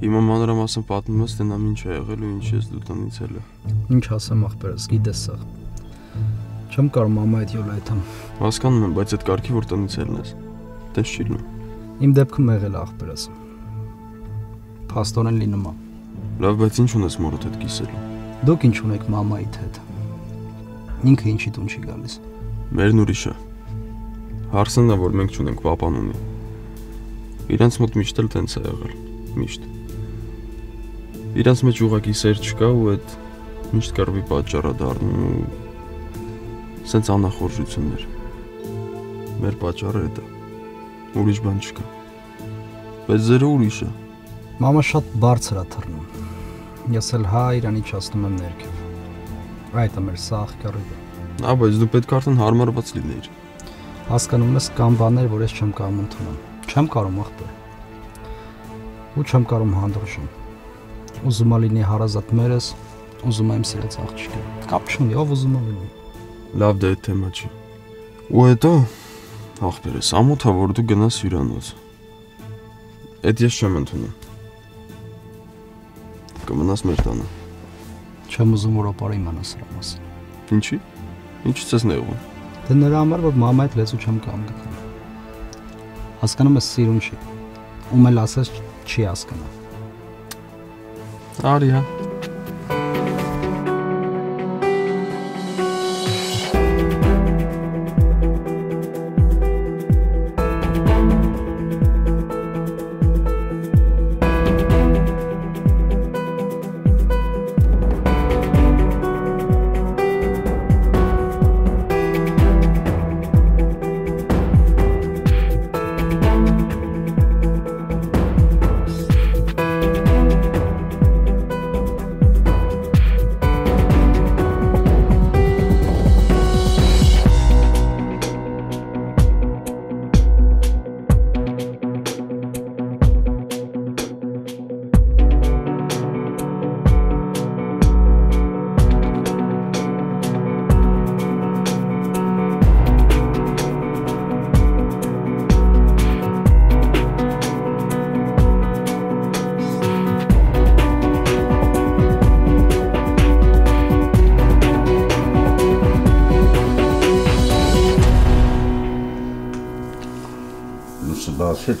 Հիմա մանրամասն պատմում ես, թե նա ինչ է եղել ու ինչի ես դու տնից ելը։ Ինչ ասեմ ախպերս, գիտես սա։ Չեմ կարող մամա այդ յոլայթամ։ Հասկանում եմ, բայց այդ կարգի որ տնից ելն ես։ Տես չի լինում։ Իմ դեպքում եղել է ախպերս։ Փաստորեն լինում է։ Լավ, բայց ինչ ունես մորդ հետ կիսելու։ Դուք ինչ ունեք մամայիդ հետ։ Ինքը ինչի տուն չի գալիս։ Մերն ուրիշ է։ Հարցն է, որ մենք չունենք պապան ունի։ Իրանց մոտ միշտ էլ տենց է եղել։ Միշտ։ Իրանց մեջ ուղակի սեր չկա ու այդ միշտ կռվի պատճառը դառնում ու սենց անախորժություններ։ Մեր պատճառը դա։ Ուրիշ բան չկա։ Բայց զերը ուրիշ է։ Մամա շատ բարձր է թռնում։ Ես էլ հա իրան իջացնում եմ ներքև։ Այդ է մեր սաղ կռիվը։ Ա, բայց դու պետք է արդեն հարմարված լինեիր։ Հասկանում ես կան բաներ, որ ես չեմ կարող ընդունել։ Չեմ կարող ախպեր։ Ու չեմ կարող հանդրժում։ Ուզում եմ լինի հարազատ մերս, ուզում եմ սիրած աղջիկը։ Կապ չունի, ով ուզում եմ լինի։ Լավ դա այդ թեմա չի։ Ու հետո ախպերս, ամոթա որ դու գնաս հյուրանոց։ Այդ ես չեմ ընդունում։ Կմնաս մեր տանը։ Չեմ ուզում որ օպարը իմանա սրա մասին։ Ինչի։ Ինչից ես նեղում։ Դե նրա համար որ մամա այդ լեզու չեմ կամ գտնել։ Հասկանում ես սիրուն չի։ Ում էլ ասես չի հասկանա։ Արի հա։ Լուսը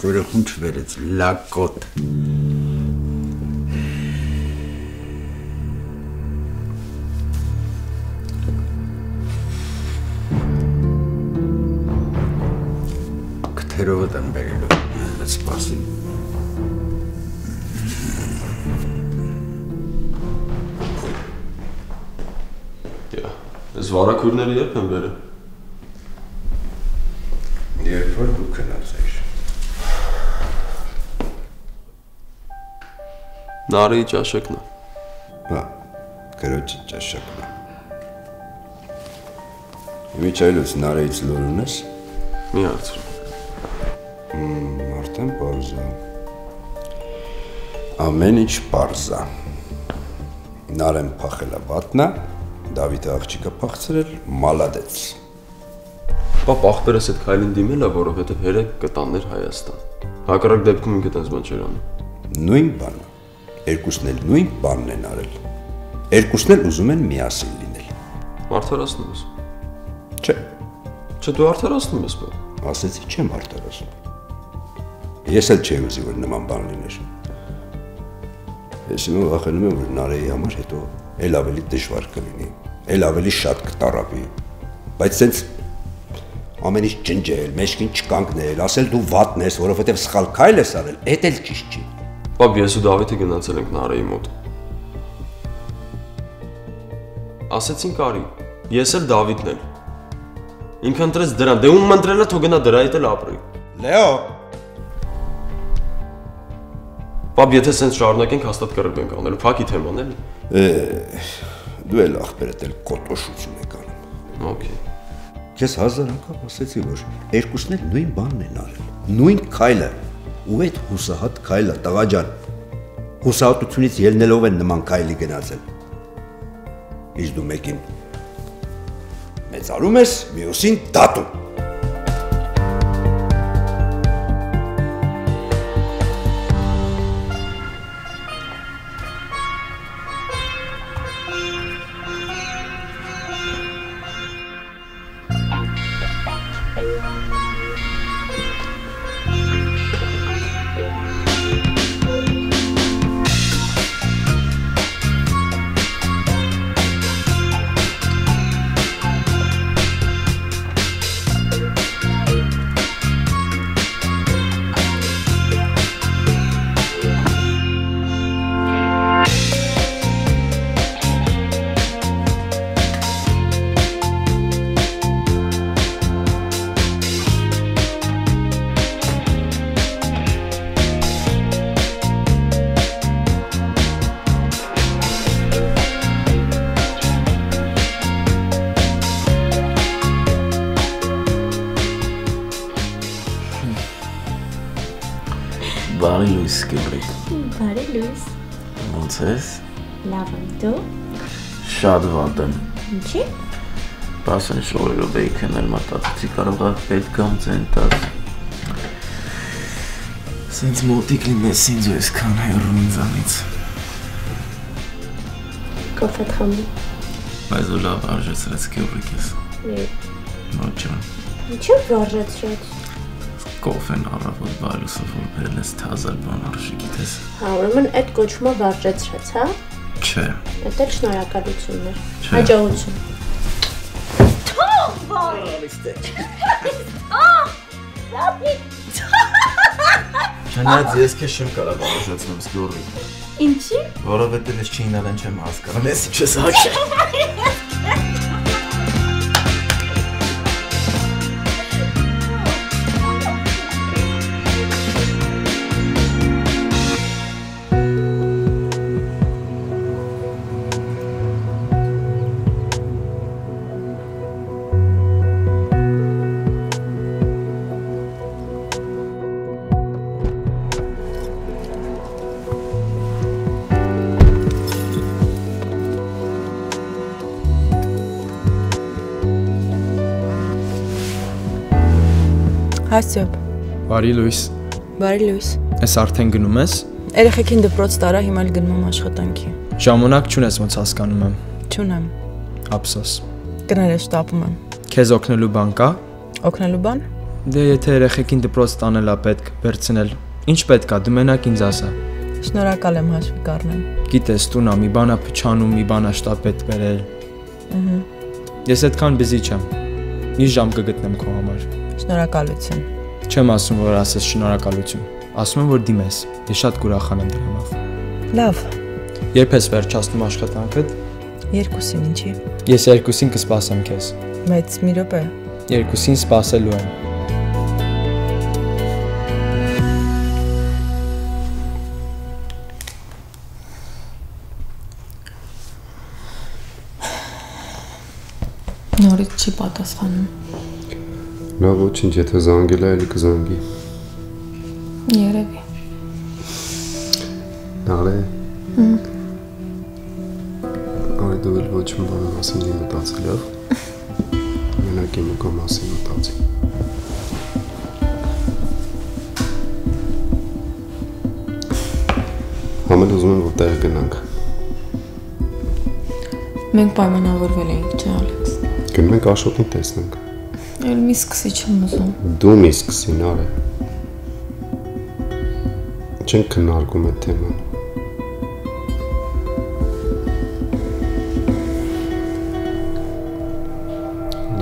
բացեց, երեխուն չվերեց, լակոտ։ Քթերովդ եմ բերելու, հենց սպասի։ Յա։ Այս վարակուրները երբ են վերը։ Նարեի ճաշակն է։ Հա, քրոջի ճաշակն է։ Միջայլոց նարեից լոր ունես։ Մի հարցրու։ Արդեն պարզա։ Ամեն ինչ պարզա։ Նարեն փախելա վատնա, Դավիթը աղջիկը փախցրել, մալադեց։ Պապ ախպերս այդ քայլին դիմել է, որովհետև հերեկ կտաններ Հայաստան։ Հակառակ դեպքում ինքը տես բան չէր անում։ Նույն բանը։ Երկուսն էլ նույն բանն են արել։ Երկուսն էլ ուզում են միասին լինել։ Արդարացնում ես։ Չէ, Չէ, դու արդարացնում ես, պապ։ ասեցի չեմ արտարացնում։ Ես էլ չէի ուզի որ նման բան լիներ։ Ես հիմա վախենում եմ որ Նարեի համար հետո ել ավելի դժվար կլինի, ել ավելի շատ կտարապի։ Բայց սենց ամեն ինչ ջնջել, մեջքին չկանգնել, ասել դու վատն ես, որովհետև սխալ քայլ ես արել, էդ էլ ճիշտ չի։ Պապ, ես ու Դավիթը գնացել ենք Նարեի մոտ։ Ասեցինք արի։ Ես էլ Դավիթն էլ։ Ինքը ընտրեց դրան։ Դե ում ընտրելը թող գնա դրա հետ էլ ապրի։ Լեո, Պապ, եթե սենց շարունակենք, հաստատ կռիվ ենք անելու։ Փակի թեման էլի։ դու էլ ախպերդ էլ կոտոշություն եք անում։ Okay։ Քեզ հազար անգամ ասեցի, որ երկուսն էլ նույն բանն են արել։ Նույն քայլը։ Ու այդ հուսահատ քայլը, տղա ջան, հուսահատությունից ելնելով են նման քայլի գնացել։ Իսկ դու մեկին մեծարում ես, մյուսին դատում։ Գյումրի։ Բարի լույս։ Ոնց ես։ Լավ եմ դու։ Շատ վատ եմ։ Ինչի՞։ Բասեն շորերով էի քնել մտածեցի կարող է պետք կամ ցեն տաս։ Սենց մոտիկ լինես ինձ ու այսքան հեռու ինձանից։ Կոֆե խմի։ Բայց ու լավ արժեցրեց Գյումրիկես։ Ոչ։ Ինչու՞ վարժեցրեց։ Կոֆեն առավոտ բայլուսով որ բերել ես թազալ բան արժի գիտես։ Հա, ուրեմն այդ կոչումը վարժեցրեց, հա։ Չէ։ Դա էլ շնորհակալություններ։ Չէ։ Հաջողություն։ Չնայած ես քեզ չեմ կարող արժեցնեմ Գյումրի։ Ինչի՞։ Որովհետև ես չինալեն չեմ հասկանում, ես ինչպես հաշ։ Հասյոպ, Բարի լույս։ բարի լույս։ Էս արդեն գնում ես։ Երեխեքին դպրոց տարա, հիմա էլ գնում եմ աշխատանքի։ Ժամանակ չունես ոնց հասկանում եմ։ Չունեմ։ Ափսոս։ Գնել եմ շտապում եմ։ Քեզ օգնելու բան կա։ Օգնելու բան։ Դե եթե երեխեքին դպրոց տանելա պետք վերցնել։ Ինչ պետք է դու մենակ ինձ ասա։ Շնորհակալ եմ հաշվի կառնեմ։ Գիտես, տունա մի բանա փչանում, մի բանա շտապ պետք վերել։ Ահա։ Ես այդքան բիզի չեմ։ Մի ժամ կգտնեմ քո համար։ Շնորհակալություն։ Չեմ ասում, որ ասես շնորհակալություն։ Ասում եմ, որ դիմես։ Ես շատ կուրախանեմ դրանով։ Լավ։ Երբ ես վերջացնում աշխատանքդ, Երկուսին ինչի։ ես երկուսին կսպասեմ քեզ։ Բայց մի րոպե։ Երկուսին սպասելու եմ։ Նորից չի պատասխանում։ Լավ, ոչինչ, եթե զանգել է, էլի կզանգի։ Երևի։ Նարե։ Արի դու էլ ոչ մի բան ասեմ դի մտածել լավ։ Մենակ իմ ու մասի մտածի։ Համել ուզում եմ որ տեղ գնանք։ Մենք պայմանավորվել էինք, չէ՞ Ալեքս։ Գնում ենք Աշոտին տեսնենք։ Էլ մի սկսի չեմ ուզում։ Դու մի սկսի նարե։ Չենք քննարկում այդ թեման։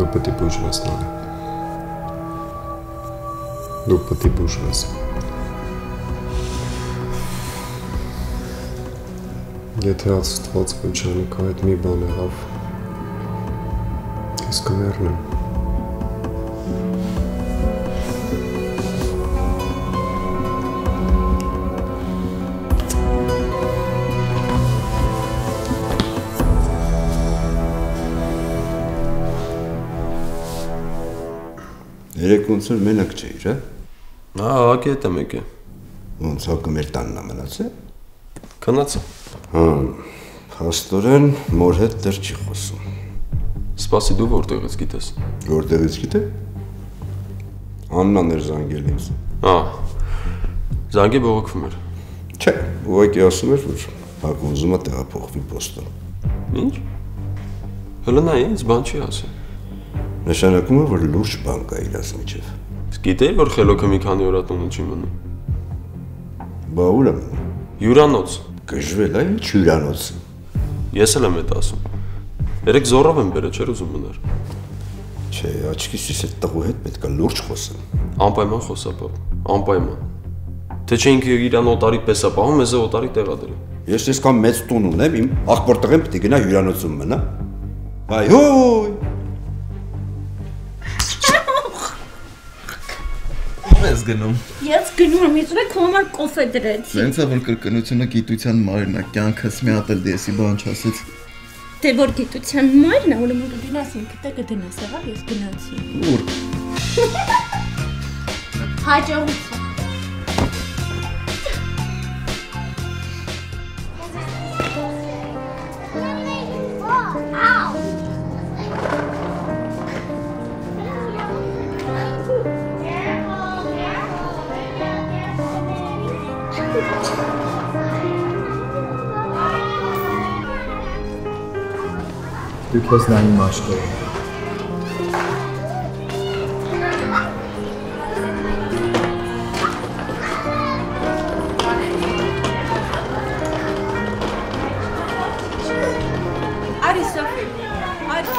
Դու պետք է բուժվես նարե։ Դու պետք է բուժվես։ Եթե աստված անի քո հետ մի բան եղավ, ես կմեռնեմ։ Երեք ոնց որ մենակ չէիր, հա։ Հա, ակի հետ եմ եկե։ Ոնց հակը մեր տանն է մնացել։ Քնացա։ Հա, փաստորեն մոր հետ դեռ չի խոսում։ Սպասի դու որտեղից գիտես։ Որտեղից գիտե։ Աննան էր զանգել ինձ։ Ահա։ Զանգի բողոքվում էր։ Չէ, ուղղակի ասում էր, որ Բաք ուզում է տեղափոխվի Բոստոն։ Ինչ։ Հələ նայ, ինձ բան չի ասել։ Նշանակում է, որ լուրջ բան կա իրաց միջև։ Իսկ գիտեի, որ խելոքը մի քանի օր տունը չի մնում։ Բա ուր է մնում։ Հյուրանոց։ Գժվել է ինչ հյուրանոց։ Ես էլ եմ այդ ասում։ Երեք զորով եմ բերել, չէր ուզում մնար։ Չէ, աչքիսիս այդ տղու հետ պետք է լուրջ խոսեմ։ Անպայման խոսապա։ Անպայման։ Թե չէ ինքը իրան օտարի պես է պահում, ես օտարի տեղա դրի։ Ես այսքան մեծ տուն ունեմ, իմ աղբոր տղեն պետք է գնա հյուրանոցում մնա։ Բայ հոյ։ Ես գնում։ Ես գնում եմ, ես ուրեք քո համար կոֆե դրեց։ Սենց է որ կրկնությունը գիտության մայրն է, կյանքս մի հատ էլ դեսի բան չասեց։ Դե որ գիտության մայրն է, ուրեմն դու գնաս ինքը տեղ դնաս, եղա, ես գնացի։ Ուր։ Հաջողություն։ Դուք ես նայում աշկերտ։ Արի Սոֆի։ Արի։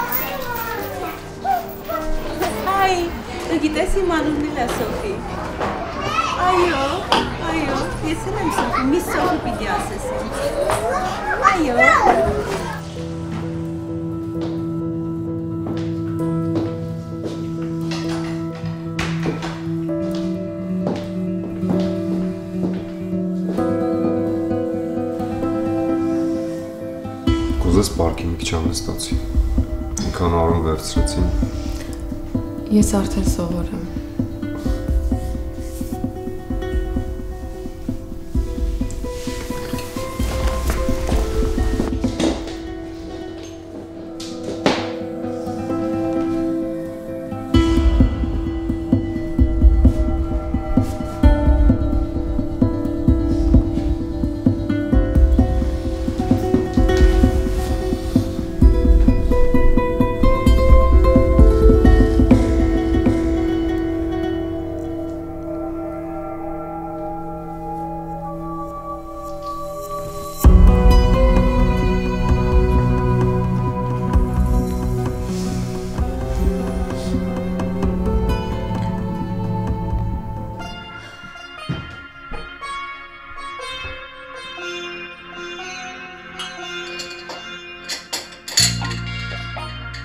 Այ, դու վերցրեցին։ Ես արդեն սովոր եմ։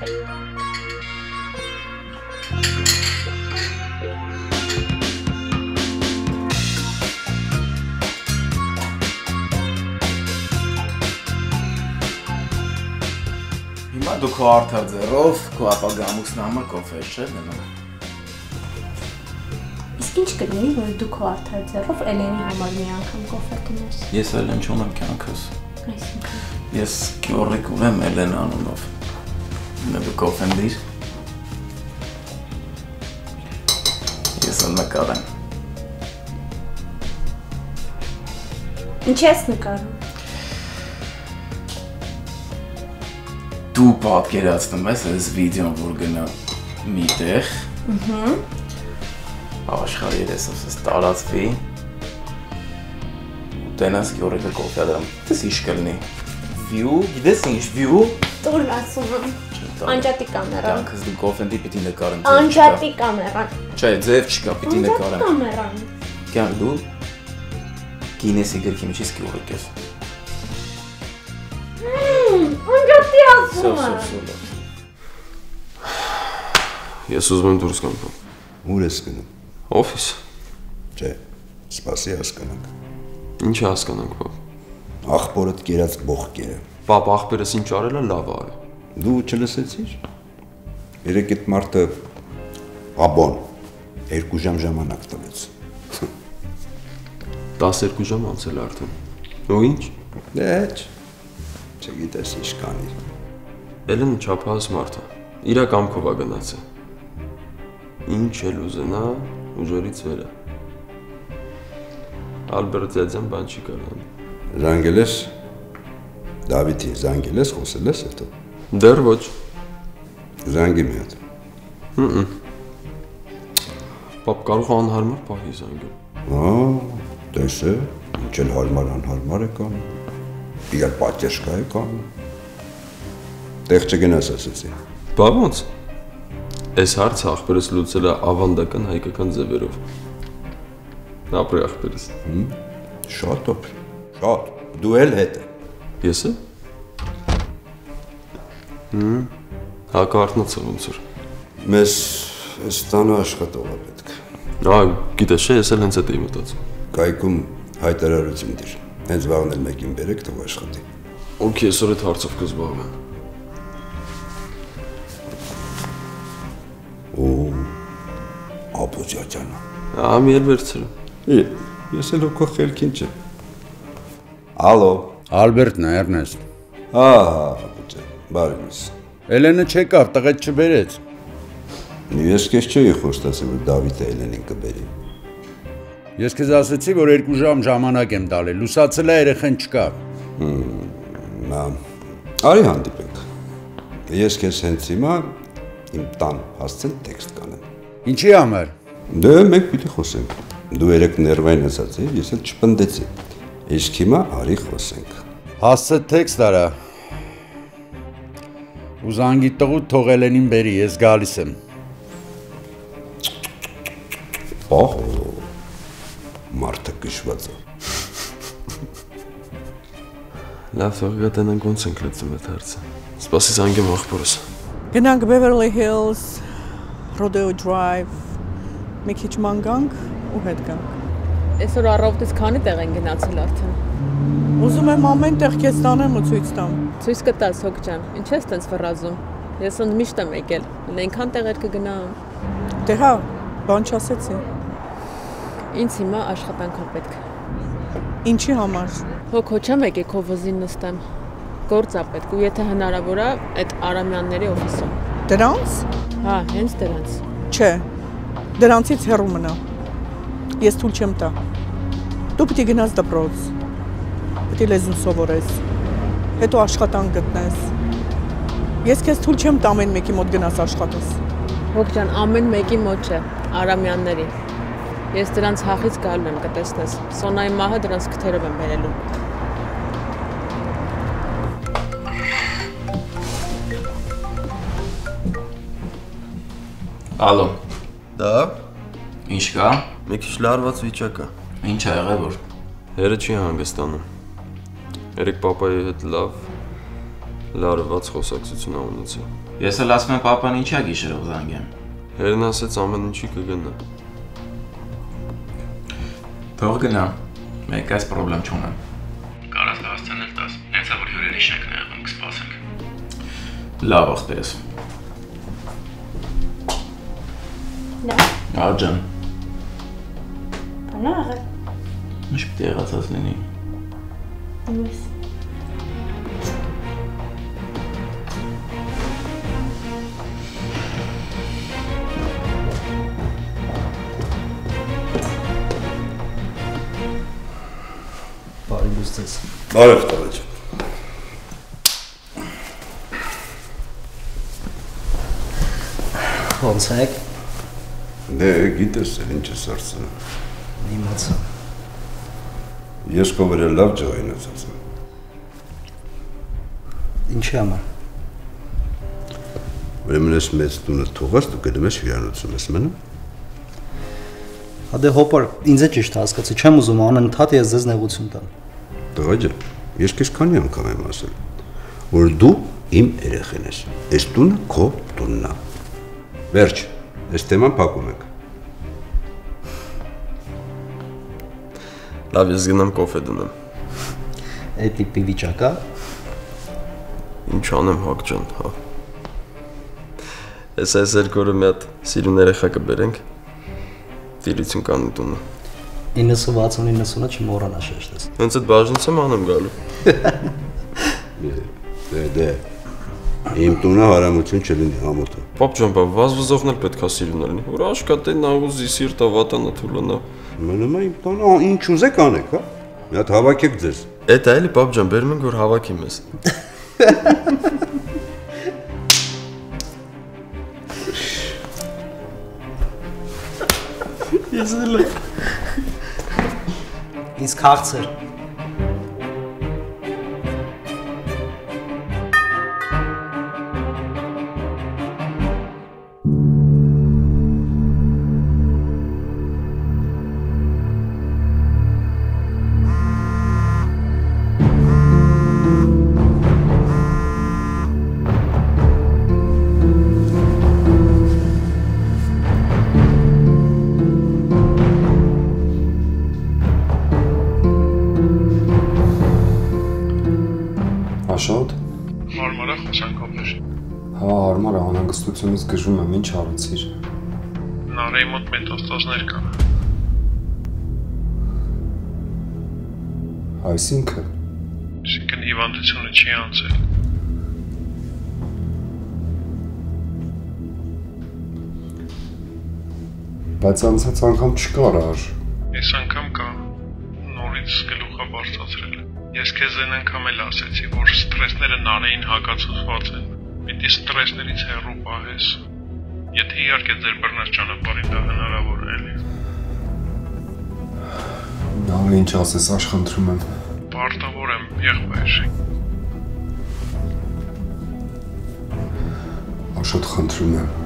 Հիմա դու քո արդար ձեռով քո ապագա ամուսնամը կոֆե չէ դնում։ Իսկ ինչ կլինի, որ դու քո արդար ձեռով Էլենի համար մի անգամ կոֆե գնաս։ Ես էլ ինչ ունեմ կյանքս։ Այսինքն Ես Գյորիկ ունեմ Էլեն անունով։ Նա դու կոֆեն դիր։ Ես էլ նկարեմ։ Ինչ ես նկարում։ Դու պատկերացնում ես այս վիդեոն, որ գնա միտեղ։ Ահա։ Աշխարհի երեսով էս տարածվի։ ու Տենաս Գյորիկը կոֆե դրամ։ Դες ինչ կլինի։ View, գիտես ինչ view։ Տուր ասում եմ։ Անջատի կամերան։ Կյանքս դու կոֆենդի պիտի նկարեմ։ Անջատի կամերան։ Չէ, ձև չկա, պիտի Անջատի նկարեմ։ կամերան։ Կյանք դու Գինեսի գրքի միջից Գյորիկ ես։ Անջատի ասում եմ։ Ես ուզում եմ դուրս գամ։ Ուր ես գնում։ Օֆիս։ Չէ, սպասի հասկանանք։ Ինչ հասկանանք, բա։ Աղբորդ կերած բողկերը։ Պապ ախպերս ինչ արել է, լավ արել։ Դու չլսեցիր։ Երեք այդ մարդը աբոն երկու ժամ ժամանակ տվեց։ 12 ժամ անցել արդեն։ Ու ինչ։ Դե Չգիտես ինչ կանի։ Էլենը չափահաս մարդ է։ Իրա կամքով է գնացել։ Ինչ էլ ուզենա, ուժերից վեր է։ Ալբերտ Ձեձյան բան չի կարող Զանգել ես Դավիթի զանգել ես խոսել ես հետո։ Դեռ ոչ։ Զանգի մի հատ։ Պապ կարող է անհարմար պահի զանգել։ Ա, տեսե, ինչ էլ հարմար անհարմար է կանում։ Իգար պատճաշկա է կանում։ Տեղ չգնաս ասեցի։ Բա ոնց։ Այս հարցը ախպերս լուծել է ավանդական հայկական ձևերով։ Ապրի ախպերս։ Շատ օր։ Շատ։ Դու էլ հետ է։ Եսը։ Հմ։ Հակարտնացը ոնց որ։ Մեզ այս տանը աշխատող է պետք։ Ա, գիտես, ես էլ հենց այդ էի մտածում։ Կայքում հայտարարություն դիր։ Հենց վաղն էլ մեկին բերեք թող աշխատի։ Okay, այսօր այդ հարցով կզբաղվեմ։ Ու ապոջաճանա։ Ա, մի էլ վերցրու։ Ես էլ քո խելքին չէ։ Ալո։ Ալբերտն է, Էրնեստ։ Ահա, ապոջա։ Բարինս։ Էլենը չեկավ, տղետ չբերեց։ Ես քեզ չէի խոստացել, որ Դավիթը Էլենին կբերի։ Ես քեզ ասացի, որ 2 ժամ ժամանակ եմ տալի։ Լուսացել է երեխան չկա։ Նա արի հանդիպենք։ Ես քեզ հենց հիմա իմ տան հասցեն տեքստ կանեմ։ Ինչի համար։ Դե մենք պիտի խոսենք։ Դու երեք ներվային ասացի, ես էլ չպնդեցի։ Իսկ հիմա արի խոսենք։ Հասցե տեքստ արա։ Ու զանգի տղու թողելենին բերի, ես գալիս եմ։ Ահ, մարդը կշված է։ Լավ, թող գտնանք ոնց ենք լուծում այդ հարցը։ Սպասի զանգեմ աղբորս։ Գնանք Beverly Hills, Rodeo Drive, մի քիչ ման գանք ու հետ գանք։ Այսօր առավոտից քանի տեղ են գնացել արդեն։ Ուզում եմ ամեն տեղ քեզ տանեմ ու ցույց տամ։ Ցույց կտաս հոգ ջան։ Ինչ ես տենց վռազում։ Ես ոնց միշտ եմ եկել։ Այնքան տեղեր կգնամ։ Դե հա, բան չասեցի։ Ինձ հիմա աշխատանք ա պետք։ Ինչի համար։ Հոգ հոչամ եկե քո վզին նստեմ։ Գործ ա պետք ու եթե հնարավոր է այդ Արամյանների օֆիսում։ Դրանց։ Հա, հենց դրանց։ Չէ։ Դրանցից հեռու մնա։ Ես թույլ չեմ տա։ Դու պիտի գնաս դպրոց։ Պիտի լեզուն սովորես։ Հետո աշխատանք գտնես։ Ես քեզ թույլ չեմ տա ամեն մեկի մոտ գնաս աշխատես։ Հոգ ջան, ամեն մեկի մոտ չէ, Արամյանների։ Ես դրանց հախից գալու եմ կտեսնես։ Սոնայի մահը դրանց քթերով եմ բերելու։ Ալո, Դա ինչ կա։ մի քիչ լարված վիճակ է։ Ինչ ա եղել որ։ Հերը չի հանգստանում։ Երեք papayi հետ լավ լարված խոսակցություն ա ունեցել։ Ես էլ ասում եմ papan ինչա գիշերով զանգեմ։ Հերն ասեց ամեն ինչի կգնա։ Թող գնա։ Մեկ այս խնդրեմ չունեմ։ Կարաս հասցնել տաս։ Հենց որ հյուրերի շենքն է եղում, կսպասենք։ Լավ ախտերս։ Լավ։ Աջան, Բանա աղա։ ինչ պիտի եղածած լինի։ Դուրս։ Բարի լույս ձեզ։ Բարև տղաջ։ Ոնց եք։ Դե գիտես ինչ է սարսը։ Իմացա։ Ես կովերը լավ ջղայնացած եմ։ Ինչի համար։ Ուրեմն ես մեծ տունը թողած դու գնում ես հյուրանոցում ես մնում։ Հա դե հոպար, ինձ է ճիշտ հասկացի, չեմ ուզում անընդհատ ես ձեզ նեղություն տամ։ Տղաջ, ես քեզ քանի անգամ եմ ասել, որ դու իմ երեխեն ես։ Այս տունը քո տունն է։ Վերջ, այս թեման փակում ենք։ Լավ, ես գնամ կոֆե դնեմ։ Այդ տիպի վիճակա Ինչ անեմ հակ ջան, հա։ Ես այս երկորը մի հատ սիրուն երեխա կբերենք։ Տիրություն կանի տունը։ 90-60-90-ը չմոռանա շեշտես։ Հենց այդ բաժնից եմ անում գալու։ Դե դե։ Իմ տունը հարամություն չլինի համոթը։ Պապ ջան, բա վազվզողն էլ պետքա սիրուն լինի։ Որ աշկատեն աղուզի սիրտա վատանա թուլանա։ Մնում է իմ տանը, ինչ ուզեք անեք, հա։ Մի հատ հավաքեք ձեզ։ Էդ այլի պապ ջան, բերում ենք որ հավաքի մեզ։ Ես էլ Ինձ քաղցր։ անհանգստությունից գժում եմ, ինչ արեցիր։ Նարեի մոտ մետաստազներ կան։ Այսինքն Այսինքն հիվանդությունը չի անցել։ բայց անցած անգամ չկար ար։ այս անգամ կա նորից գլուխը բարձրացրել։ Ես քեզ այն անգամ էլ ասեցի, որ ստրեսները նարեին հակացված են։ Պիտի ստրեսներից հեռու պահես։ Եթե իհարկե ձեր բռնած ճանապարհին դա հնարավոր է, էլի։ Նարը ինչ ասես, աշխընտրում եմ։ Պարտավոր եմ, եղբայր։ Աշոտ խնդրում եմ։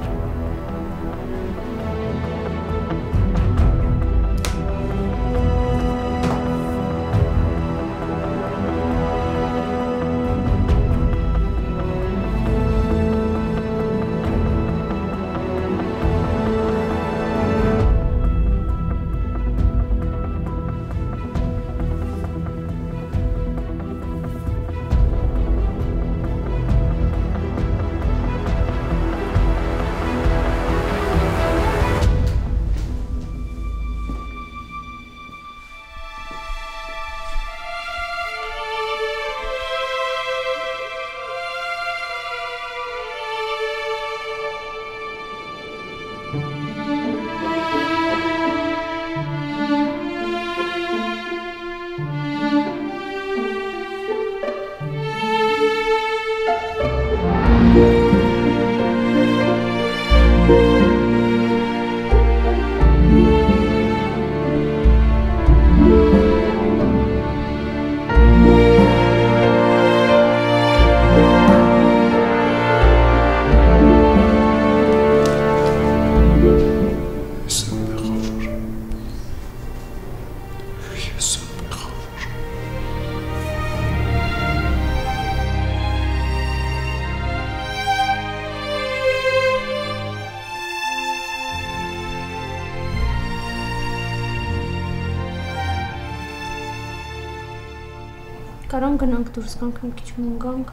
Կարամ գնանք դուրս գանք մի քիչ մուն գանք։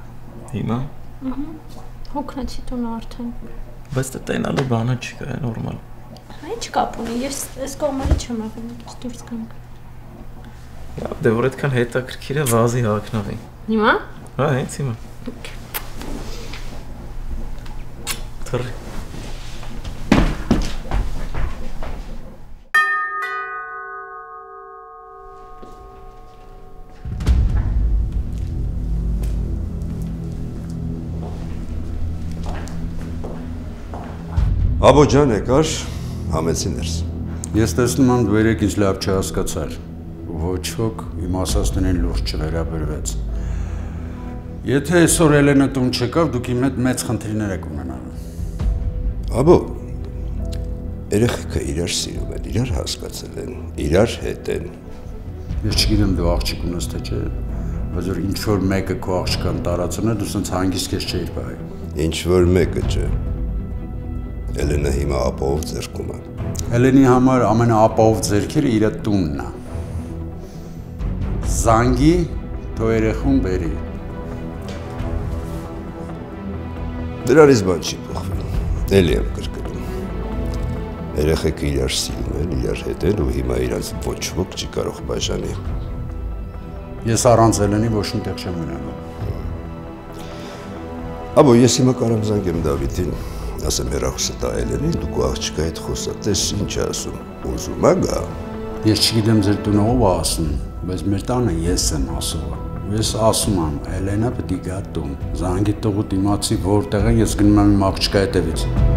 Հիմա Ահա։ Հոգնեցի տունը արդեն։ բայց դա տենալու բանը չկա, է նորմալ։ ինչ կապ ունի, ես այս կողմերը չեմ աղում, մի քիչ դուրս գանք։ Լավ, դե որ այդքան հետաքրքիր է վազի հակնավի։ Հիմա։ Հա, հենց հիմա։ Թռի։ Աբո ջան եկար, համեցի ներս։ Ես տեսնում եմ դու երեք ինձ լավ չհասկացար։ Ոչ ոք իմ ասածներին լուրջ չվերաբերվեց։ Եթե այսօր Էլենը տուն չեկավ, դուք իմ հետ մեծ խնդիրներ եք ունենալու։ Աբո երեխեքը իրար սիրում են, իրար հասկացել են, իրար հետ են։ Ես չգիտեմ դու աղջիկ ունես թե չէ, բայց որ ինչ որ մեկը քո աղջկան տարածում է, դու սենց հանգիստ քեզ չէիր բայ։ Ինչ որ մեկը չէ։ Էլենը հիմա ապահով ձերքում է։ Հելենի համար ամենաապահով ձերքերը իր տունն է։ Զանգի թո երեխուն բերի։ Դրանից բան չի փոխվի։ Էլի եմ կրկնում։ Երեխեքը իրար սիրում են, իրար հետ են ու հիմա իրանց ոչ ոք չի կարող բաժանի։ Ես առանց Հելենի ոչ մի տեղ չեմ մնալու։ Աբո ես հիմա կարամ զանգեմ Դավիթին, ասեմ երախուսը տա Էլենին, դու քո աղջկա հետ խոսա, տես ինչ է ասում։ Ուզում ա գա։ Ես չգիտեմ ձեր տունը ով է ասում, բայց մեր տանը ես եմ ասողը։ Ես ասում եմ, Էլենա պետք է գա տուն։ Զանգի տղուտ իմացի որտեղ են, ես գնում եմ իմ աղջկա հետևից։